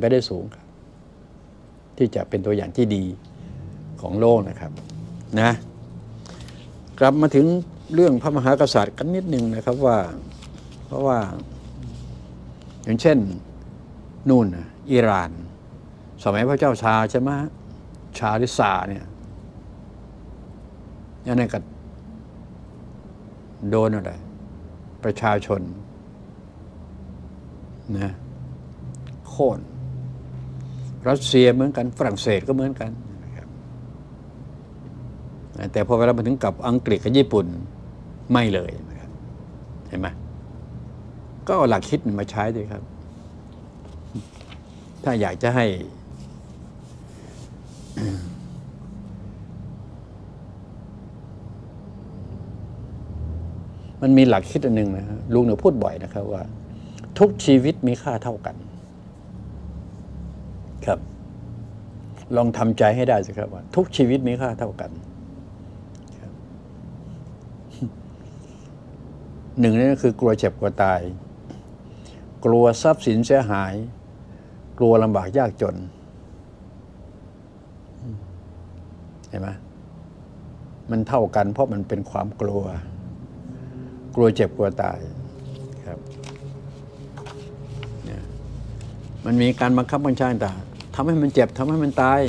ไปได้สูงครับที่จะเป็นตัวอย่างที่ดีของโลกนะครับนะกลับมาถึงเรื่องพระมหากษัตริย์กันนิดนึงนะครับว่า เพราะว่า อย่างเช่น นู่นอิหร่าน สมัยพระเจ้าชาใช่ไหมชาลิซาเนี่ยยันนก็โดนอะไรประชาชนนะโค่น รัสเซียเหมือนกัน ฝรั่งเศสก็เหมือนกันนะครับแต่พอเวลามาถึงกับอังกฤษกับญี่ปุ่นไม่เลยนะครับเห็นไหมก็เอาหลักคิดมาใช้ด้วยครับ ถ้าอยากจะให้ มันมีหลักคิดอันหนึ่งนะลุงเนี่ยพูดบ่อยนะครับว่า ทุกชีวิตมีค่าเท่ากัน ครับ ลองทำใจให้ได้สิครับว่า ทุกชีวิตมีค่าเท่ากันหนึ่งนี่คือกลัวเจ็บกลัวตาย กลัวทรัพย์สินเสียหาย กลัวลำบากยากจน เห็นไหมมันเท่ากันเพราะมันเป็นความกลัว กลัวเจ็บกลัวตายครับมันมีการบังคับบัญชาต่าง ทำให้มันเจ็บทำให้มันตาย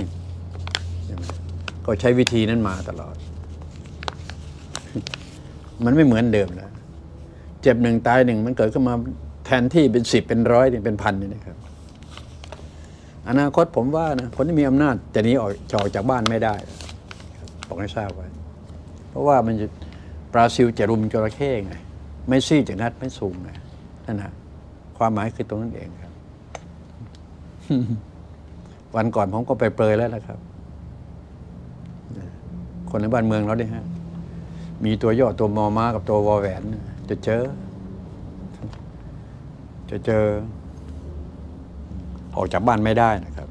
ก็ใช้วิธีนั้นมาตลอด มันไม่เหมือนเดิมแล้วเจ็บหนึ่งตายหนึ่งมันเกิดขึ้นมาแทนที่เป็นสิบเป็นร้อยเป็นพันนี่นะครับ อนาคตผมว่านะคนที่มีอำนาจจะหนีออกจออกจากบ้านไม่ได้บอกให้ทราบไว้เพราะว่ามันจะบราซิลจะรุมจระเข้ไงไม่ซี่จะงัดไม่สูงไงนั่นนะความหมายคือตรงนั้นเองครับ วันก่อนผมก็ไปเปรยแล้วนะครับ คนในบ้านเมืองเราเนี่ยฮะ มีตัวย่อตัวมอมากับตัววอแหวน จะเจอ จะเจอ ออกจากบ้านไม่ได้นะครับ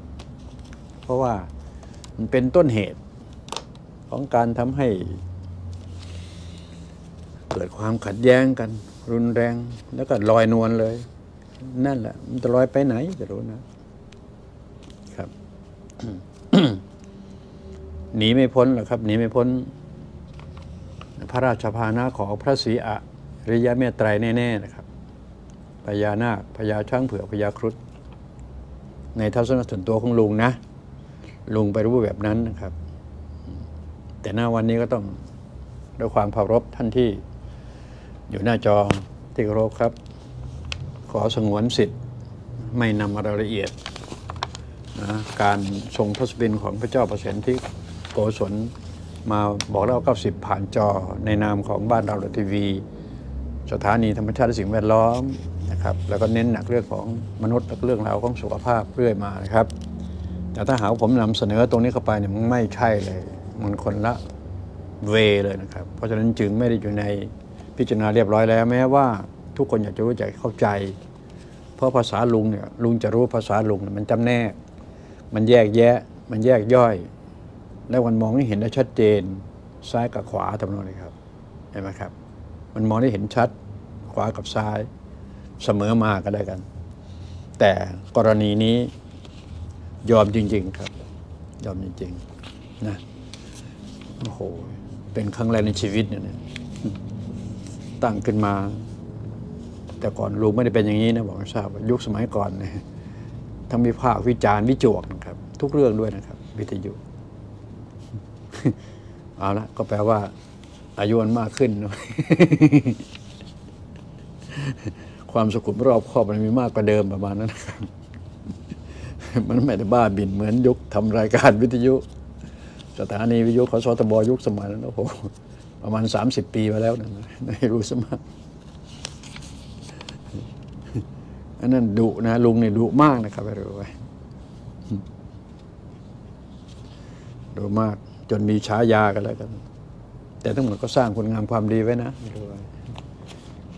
เพราะว่ามันเป็นต้นเหตุของการทำให้ เกิดความขัดแย้งกัน รุนแรง แล้วก็ลอยนวลเลย นั่นแหละ มันจะลอยไปไหนจะรู้นะ หนีไม่พ้นหรอกครับ หนีไม่พ้น พระราชพานะของพระศรีอริยเมตไตรแน่ๆนะครับพญานาคพญาช้างเผือกพญาครุฑในทัศนส่วนตัวของลุงนะ ลุงไปรู้แบบนั้นนะครับ แต่หน้าวันนี้ก็ต้องด้วยความเคารพท่านที่อยู่หน้าจอที่เคารพครับ ขอสงวนสิทธิ์ ไม่นำรายละเอียด นะการทรงพระสุบินของพระเจ้าประเสิทธิโกศลมาบอกเล่า90 ผ่านจอในนามของบ้านเราทีวี สถานีธรรมชาติและสิ่งแวดล้อมนะครับแล้วก็เน้นหนักเรื่องของมนุษย์และเรื่องราวของสุขภาพเรื่อยมานะครับ แต่ถ้าหากผมนำเสนอตรงนี้เข้าไปเนี่ยมันไม่ใช่เลย มันคนละเวเลยนะครับ เพราะฉะนั้นจึงไม่ได้อยู่ในพิจารณาเรียบร้อยแล้ว แม้ว่าทุกคนอยากจะรู้จักเข้าใจ เพราะภาษาลุงเนี่ยลุงจะรู้ภาษาลุงมันจำแนก มันแยกแยะ มันแยกย่อย และมันมองให้เห็นได้ชัดเจน ซ้ายกับขวาทำนองนี้ครับ เห็นไหมครับ มันมองได้เห็นชัด ขวากับซ้าย เสมอมาก็ได้กัน แต่กรณีนี้ยอมจริง ๆ ครับ ยอมจริงๆนะโอ้โห เป็นครั้งแรกในชีวิตเนี่ยตั้งขึ้นมา แต่ก่อนลุงไม่ได้เป็นอย่างนี้นะบอกให้ทราบยุคสมัยก่อนเนี่ย ทั้งมีภาควิจารณ์วิจวกนะครับ ทุกเรื่องด้วยนะครับ วิทยุเอาละก็แปลว่าอายุมันมากขึ้น ความสุขุมรอบครอบมันมีมากกว่าเดิมประมาณนั้นนะครับมันไม่ได้บ้าบินเหมือนยุคทำรายการวิทยุ สถานีวิทยุขสทบยุคสมัยนั้นโอ้โหประมาณ 30 ปีมาแล้วนะไม่รู้สมาก อันนั้นดุนะลุงเนี่ยดุมากนะครับไปรู้ไว้ดุมาก จนมีฉายากันแล้วกัน แต่ทั้งหมดก็สร้างคุณงามความดีไว้นะดูไ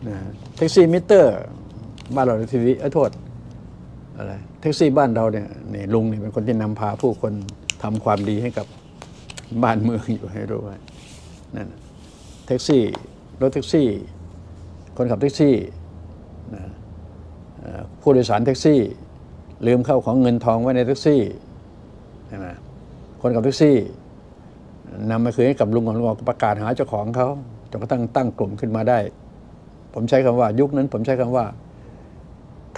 นะแท็กซี่มิเตอร์ บ้านเราทีวีเออโทษอะไรแท็กซี่บ้านเราเนี่ยนี่ลุงเนี่ยเป็นคนที่นำพาผู้คนทำความดีให้กับบ้านเมืองอยู่ให้รู้ไว้นั่นแท็กซี่รถแท็กซี่ คนขับแท็กซี่ ผู้โดยสารแท็กซี่ ลืมเข้าของเงินทองไว้ในแท็กซี่ใช่ไหมคนกับแท็กซี่นำมาคืนให้กับลุงของลุงก็ประกาศหาเจ้าของเขาจนกระทั่งตั้งกลุ่มขึ้นมาได้ ผมใช้คำว่ายุคนั้น ผมใช้คำว่า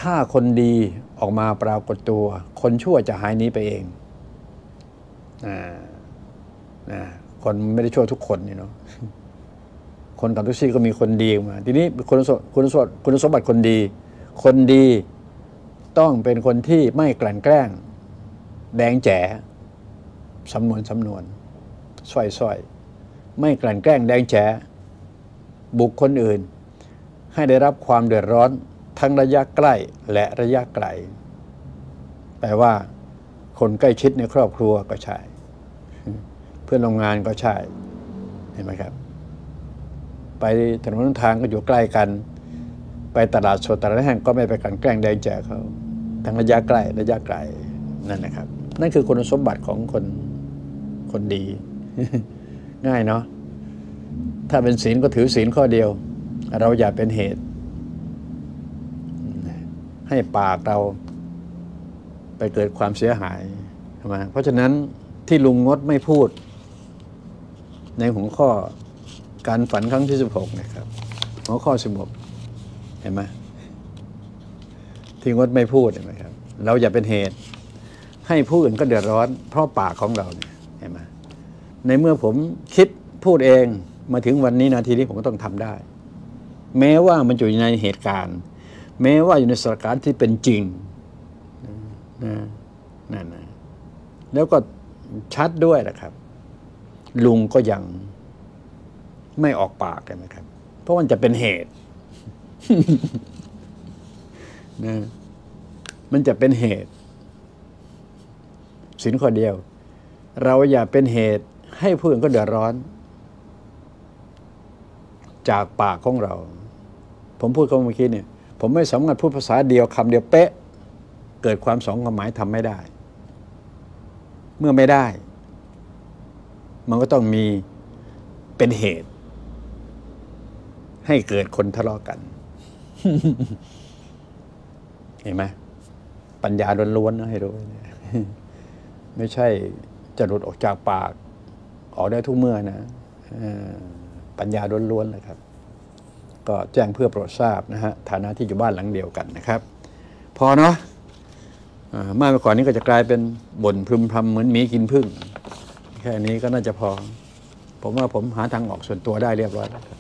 ถ้าคนดีออกมาปรากฏตัว คนชั่วจะหายหนี้ไปเองอ่านะคนไม่ได้ชั่วทุกคนนี่เนาะคนกับแทุกซี่ก็มีคนดีออกมา ทีนี้คุณสมบัติคุณสมบัติคุณสมบัติคนดี คนดี ต้องเป็นคนที่ไม่กลั่นแกล้ง แดงแจ๋สำนวนสำนวนสร้อยสร้อยไม่กลั่นแกล้งแดงแจ๋บุคคลอื่น ให้ได้รับความเดือดร้อนทั้งระยะใกล้และระยะไกลแปลว่าคนใกล้ชิดในครอบครัวก็ใช่ เพื่อนโรงงานก็ใช่ เห็นไหมครับ ไปถนนทางก็อยู่ใกล้กัน ไปตลาดสดตลาดแห่งก็ไม่ไปกันแกล้งแดงแจกเขาทั้งระยะใกล้ระยะไกลนั่นนะครับ นั่นคือคุณสมบัติของคนคนดี ง่ายเนาะถ้าเป็นศีลก็ถือศีลข้อเดียว เราอย่าเป็นเหตุ ให้ปากเราไปเกิดความเสียหายใช่ไมเพราะฉะนั้นที่ลุงงดไม่พูด ในหัวข้อการฝันครั้งที่ 16 นะครับ หัวข้อ 16 เห็นไหมที่งดไม่พูดเห็นไหมครับ เราอย่าเป็นเหตุ ให้ผู้อื่นก็เดือดร้อน เพราะปากของเราเนี่ยเห็นไหมในเมื่อผมคิดพูดเองมาถึงวันนี้นาทีนี้ผมก็ต้องทำได้ แม้ว่ามันอยู่ในเหตุการณ์ แม้ว่าอยู่ในสถานการณ์ที่เป็นจริงนะนั่นนะแล้วก็ชัดด้วยนะครับ ลุงก็ยังไม่ออกปากกันนะครับ เพราะมันจะเป็นเหตุ นะมันจะเป็นเหตุสินข้อเดียว เราอย่าเป็นเหตุให้ผู้อื่นก็เดือดร้อน จากปากของเรา ผมพูดคำเมื่อกี้เนี่ย ผมไม่สามารถพูดภาษาเดียวคำเดียวเป๊ะ เกิดความสองความหมายทำไม่ได้ เมื่อไม่ได้ มันก็ต้องมีเป็นเหตุ ให้เกิดคนทะเลาะกัน เห็นไหมปัญญาล้วนๆนะให้รู้เนี่ยไม่ใช่จะหลุดออกจากปาก ออกได้ทุกเมื่อนะปัญญาล้วนๆเลยครับ ก็แจ้งเพื่อโปรดทราบนะฮะฐานะที่อยู่บ้านหลังเดียวกันนะครับ พอเนาะมากไปกว่านี้ก็จะกลายเป็นบ่นพึมพำเหมือนหมีกินพึ่ง แค่นี้ก็น่าจะพอ ผมว่าผมหาทางออกส่วนตัวได้เรียบร้อยแล้วครับ